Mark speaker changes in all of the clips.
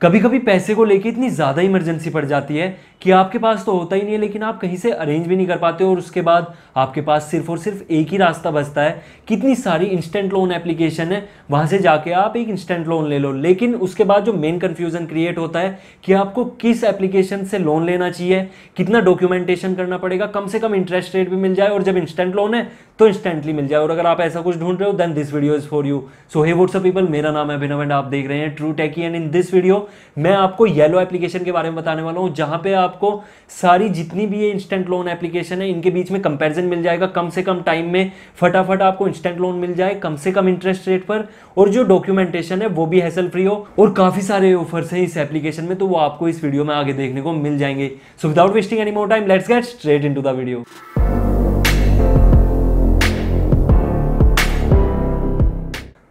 Speaker 1: कभी कभी पैसे को लेके इतनी ज़्यादा इमरजेंसी पड़ जाती है कि आपके पास तो होता ही नहीं है, लेकिन आप कहीं से अरेंज भी नहीं कर पाते और उसके बाद आपके पास सिर्फ़ और सिर्फ़ एक ही रास्ता बचता है। कितनी सारी इंस्टेंट लोन एप्लीकेशन है, वहाँ से जाके आप एक इंस्टेंट लोन ले लो। लेकिन उसके बाद जो मेन कंफ्यूजन क्रिएट होता है कि आपको किस एप्लीकेशन से लोन लेना चाहिए, कितना डॉक्यूमेंटेशन करना पड़ेगा, कम से कम इंटरेस्ट रेट भी मिल जाए और जब इंस्टेंट लोन है तो इंस्टेंटली मिल जाए। और अगर आप ऐसा कुछ ढूंढ रहे हो then this video is for you so hey what's up people मेरा नाम है अभिनव एंड आप देख रहे हैं True Techy and in this video मैं आपको येलो एप्लीकेशन के बारे में बताने वाला हूँ, जहाँ पे आपको सारी जितनी भी ये इंस्टेंट लोन एप्लीकेशन है, इनके बीच में कंपैरिजन मिल जाएगा। कम से कम टाइम में फटाफट आपको इंस्टेंट लोन मिल जाए, कम से कम इंटरेस्ट रेट पर। और जो डॉक्यूमेंटेशन है, वो भी हैसल फ्री हो। और काफ़ी सारे ऑफर्स हैं इस एप्लीकेशन में तो वो आपको इस वीडियो में आगे देखने को मिल जाएँगे। So without wasting any more time let's get straight into the video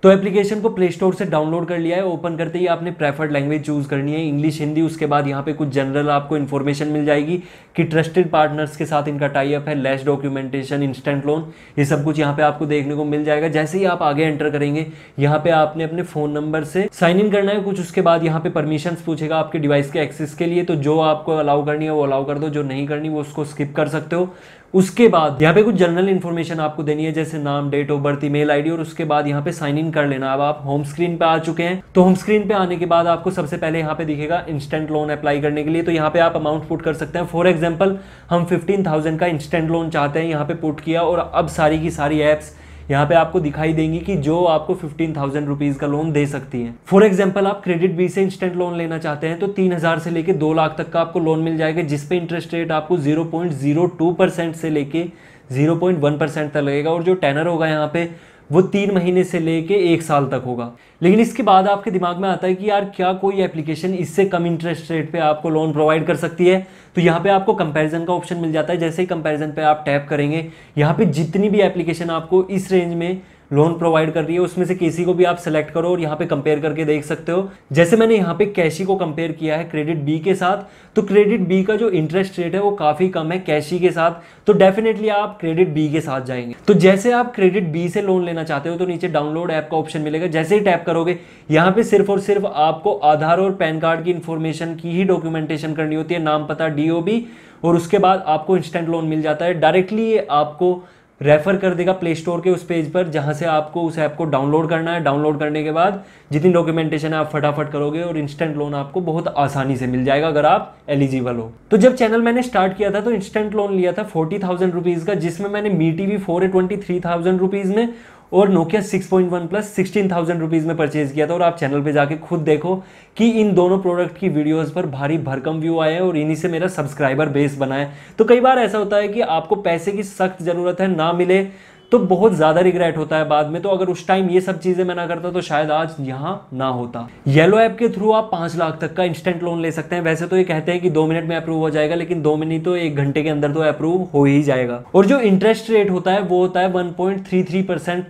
Speaker 1: तो एप्लीकेशन को प्ले स्टोर से डाउनलोड कर लिया है ओपन करते ही आपने प्रेफर्ड लैंग्वेज चूज़ करनी है इंग्लिश हिंदी उसके बाद यहाँ पे कुछ जनरल आपको इन्फॉर्मेशन मिल जाएगी कि ट्रस्टेड पार्टनर्स के साथ इनका टाइप है लेस डॉक्यूमेंटेशन इंस्टेंट लोन ये सब कुछ यहाँ पे आपको देखने को मिल जाएगा। जैसे ही आप आगे एंटर करेंगे, यहाँ पे आपने अपने फ़ोन नंबर से साइन इन करना है, कुछ उसके बाद यहाँ पे परमिशन पूछेगा आपके डिवाइस के एक्सेस के लिए तो जो आपको अलाउ करनी है वो अलाउ कर दो, जो नहीं करनी वो उसको स्किप कर सकते हो। उसके बाद यहाँ पे कुछ जनरल इन्फॉर्मेशन आपको देनी है, जैसे नाम date of birth email ID और उसके बाद यहाँ पे साइन इन कर लेना। अब आप होम स्क्रीन पे आ चुके हैं। तो होम स्क्रीन पे आने के बाद आपको सबसे पहले यहाँ पे दिखेगा इंस्टेंट लोन अप्लाई करने के लिए। तो यहाँ पे आप अमाउंट पुट कर सकते हैं। फॉर एग्ज़ाम्पल हम फिफ्टीन का इंस्टेंट लोन चाहते हैं, यहाँ पे पुट किया और अब सारी की सारी एप्स यहाँ पे आपको दिखाई देंगी कि जो आपको फिफ्टीन थाउज़ेंड रुपीज़ का लोन दे सकती है। फॉर एग्ज़ाम्पल आप क्रेडिट बी से इंस्टेंट लोन लेना चाहते हैं तो तीन हज़ार से लेके दो लाख तक का आपको लोन मिल जाएगा, जिसपे इंटरेस्ट रेट आपको zero point zero two percent से लेके ज़ीरो पॉइंट वन परसेंट तक लगेगा, और जो टेनर होगा यहाँ पे वो तीन महीने से लेके एक साल तक होगा। लेकिन इसके बाद आपके दिमाग में आता है कि यार, क्या कोई एप्लीकेशन इससे कम इंटरेस्ट रेट पे आपको लोन प्रोवाइड कर सकती है? तो यहाँ पे आपको कंपैरिजन का ऑप्शन मिल जाता है। जैसे ही कंपैरिजन पे आप टैप करेंगे, यहाँ पे जितनी भी एप्लीकेशन आपको इस रेंज में लोन प्रोवाइड कर रही है, उसमें से किसी को भी आप सेलेक्ट करो और यहाँ पे कंपेयर करके देख सकते हो। जैसे मैंने यहाँ पे कैशी को कंपेयर किया है क्रेडिट बी के साथ तो क्रेडिट बी का जो इंटरेस्ट रेट है वो काफ़ी कम है कैशी के साथ। तो डेफिनेटली आप क्रेडिट बी के साथ जाएँगे। तो जैसे आप क्रेडिट बी से लोन लेना चाहते हो तो नीचे डाउनलोड ऐप का ऑप्शन मिलेगा। जैसे ही टैप करोगे, यहाँ पे सिर्फ़ और सिर्फ़ आपको आधार और पैन कार्ड की इंफॉर्मेशन की ही डॉक्यूमेंटेशन करनी होती है, नाम पता डीओबी और उसके बाद आपको इंस्टेंट लोन मिल जाता है। डायरेक्टली आपको रेफर कर देगा प्ले स्टोर के उस पेज पर, जहाँ से आपको उस ऐप को डाउनलोड करना है। डाउनलोड करने के बाद जितनी डॉक्यूमेंटेशन है आप फटाफट करोगे और इंस्टेंट लोन आपको बहुत आसानी से मिल जाएगा अगर आप एलिजिबल हो। तो जब चैनल मैंने स्टार्ट किया था तो इंस्टेंट लोन लिया था फोर्टी थाउज़ेंड रुपीज़ का, जिसमें मैंने मी T V four twenty three thousand rupees में और Nokia 6.1 plus sixteen thousand rupees में परचेज किया था और आप चैनल पे जाके खुद देखो कि इन दोनों प्रोडक्ट की वीडियोस पर भारी भरकम व्यू आए और इन्हीं से मेरा सब्सक्राइबर बेस बना है। तो कई बार ऐसा होता है कि आपको पैसे की सख्त ज़रूरत है, ना मिले तो बहुत ज़्यादा रिग्रेट होता है बाद में। तो अगर उस टाइम ये सब चीज़ें मैं ना करता तो शायद आज यहाँ ना होता। येलो ऐप के थ्रू आप पाँच लाख तक का इंस्टेंट लोन ले सकते हैं। वैसे तो ये कहते हैं कि दो मिनट में अप्रूव हो जाएगा, लेकिन दो मिनट तो एक घंटे के अंदर तो अप्रूव हो ही जाएगा। और जो इंटरेस्ट रेट होता है, वो होता है वन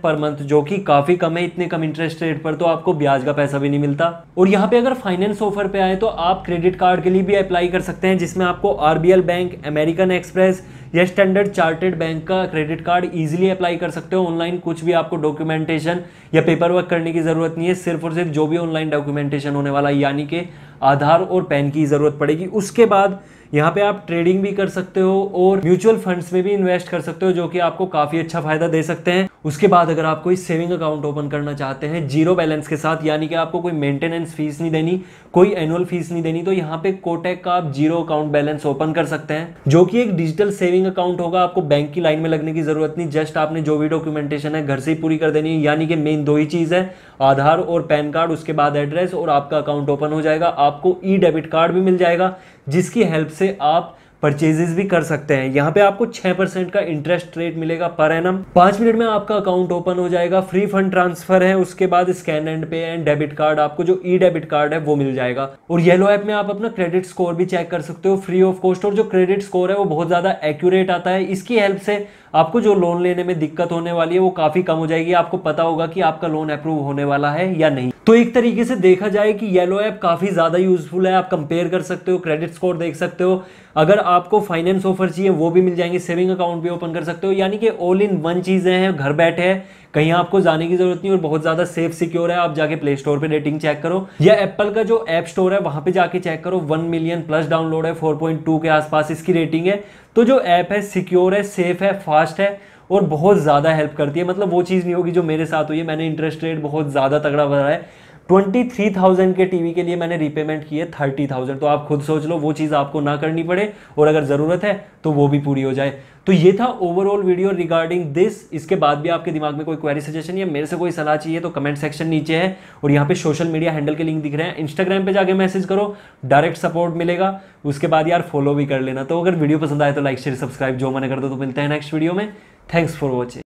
Speaker 1: पर मंथ जो कि काफ़ी कम है, इतने कम इंटरेस्ट रेट पर तो आपको ब्याज का पैसा भी नहीं मिलता। और यहाँ पे अगर फाइनेंस ऑफ़र पे आए तो आप क्रेडिट कार्ड के लिए भी अप्लाई कर सकते हैं, जिसमें आपको आरबीएल बैंक अमेरिकन एक्सप्रेस या स्टैंडर्ड चार्टेड बैंक का क्रेडिट कार्ड इजीली अप्लाई कर सकते हो ऑनलाइन कुछ भी आपको डॉक्यूमेंटेशन या पेपर वर्क करने की ज़रूरत नहीं है, सिर्फ़ और सिर्फ़ जो भी ऑनलाइन डॉक्यूमेंटेशन होने वाला है, यानी कि आधार और पैन की ज़रूरत पड़ेगी। उसके बाद यहाँ पे आप ट्रेडिंग भी कर सकते हो और म्यूचुअल फंड्स में भी इन्वेस्ट कर सकते हो, जो कि आपको काफ़ी अच्छा फ़ायदा दे सकते हैं। उसके बाद अगर आप कोई सेविंग अकाउंट ओपन करना चाहते हैं ज़ीरो बैलेंस के साथ, यानी कि आपको कोई मेंटेनेंस फ़ीस नहीं देनी, कोई एनुअल फ़ीस नहीं देनी तो यहाँ पे कोटेक का आप ज़ीरो अकाउंट बैलेंस ओपन कर सकते हैं। जो कि एक डिजिटल सेविंग अकाउंट होगा, आपको बैंक की लाइन में लगने की ज़रूरत नहीं जस्ट आपने जो भी डॉक्यूमेंटेशन है, घर से ही पूरी कर देनी है। यानी कि मेन दो ही चीज़ है, आधार और पैन कार्ड उसके बाद एड्रेस और आपका अकाउंट ओपन हो जाएगा, आपको ई डेबिट कार्ड भी मिल जाएगा, जिसकी हेल्प से आप परचेजेस भी कर सकते हैं। यहाँ पे आपको छह परसेंट का इंटरेस्ट रेट मिलेगा पर एनम पाँच मिनट में आपका अकाउंट ओपन हो जाएगा फ्री फंड ट्रांसफ़र है, उसके बाद scan and pay and debit card आपको जो ई डेबिट कार्ड है वो मिल जाएगा। और येलो ऐप में आप अपना क्रेडिट स्कोर भी चेक कर सकते हो फ्री ऑफ़ कॉस्ट और जो क्रेडिट स्कोर है वो बहुत ज़्यादा एक्यूरेट आता है। इसकी हेल्प से आपको जो लोन लेने में दिक्कत होने वाली है वो काफ़ी कम हो जाएगी। आपको पता होगा कि आपका लोन अप्रूव होने वाला है या नहीं। तो एक तरीके से देखा जाए कि येलो ऐप काफ़ी ज़्यादा यूजफुल है। आप कंपेयर कर सकते हो क्रेडिट स्कोर देख सकते हो। अगर आपको फाइनेंस ऑफ़र चाहिए, वो भी मिल जाएँगे। सेविंग अकाउंट भी ओपन कर सकते हो। यानी कि ऑल इन वन चीज़ें हैं, घर बैठे हैं, कहीं आपको जाने की ज़रूरत नहीं और बहुत ज़्यादा सेफ़ सिक्योर है। आप जाके प्ले स्टोर पे रेटिंग चेक करो। या एप्पल का जो ऐप स्टोर है, वहाँ पे जाके चेक करो। वन मिलियन प्लस डाउनलोड है फोर के आसपास इसकी रेटिंग है। तो जो ऐप है सिक्योर है सेफ़ है फास्ट है और बहुत ज़्यादा हेल्प करती है। मतलब वो चीज़ नहीं होगी जो मेरे साथ हुई है। मैंने इंटरेस्ट रेट बहुत ज़्यादा तगड़ा भरा है। ट्वेंटी थ्री थाउज़ेंड के टीवी के लिए मैंने रीपेमेंट किए थर्टी थाउज़ेंड तो आप खुद सोच लो, वो चीज़ आपको ना करनी पड़े और अगर ज़रूरत है तो वो भी पूरी हो जाए। तो ये था ओवरऑल वीडियो रिगार्डिंग दिस इसके बाद भी आपके दिमाग में कोई क्वेरी सजेशन या मेरे से कोई सलाह चाहिए तो कमेंट सेक्शन नीचे है और यहाँ पे सोशल मीडिया हैंडल के लिंक दिख रहे हैं। इंस्टाग्राम पे जाके मैसेज करो डायरेक्ट सपोर्ट मिलेगा। उसके बाद यार फॉलो भी कर लेना। तो अगर वीडियो पसंद आए तो लाइक शेयर सब्सक्राइब जो मैंने कर दो। तो मिलते हैं नेक्स्ट वीडियो में। Thanks for watching